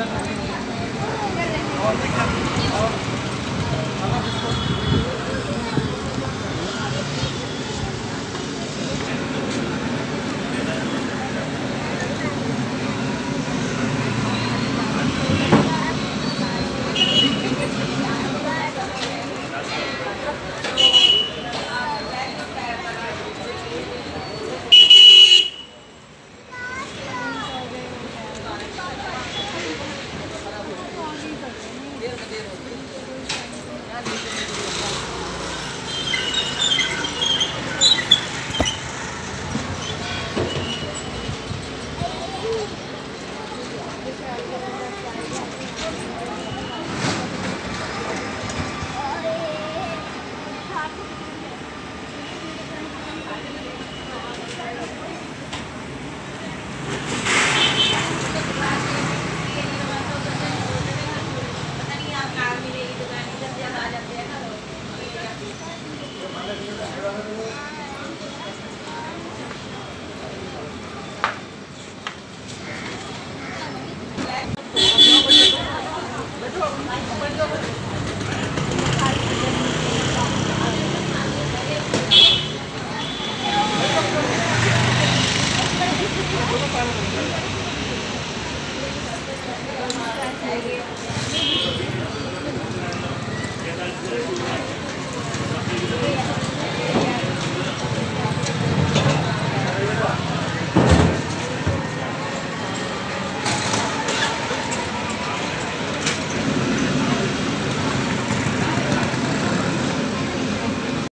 और Obrigado.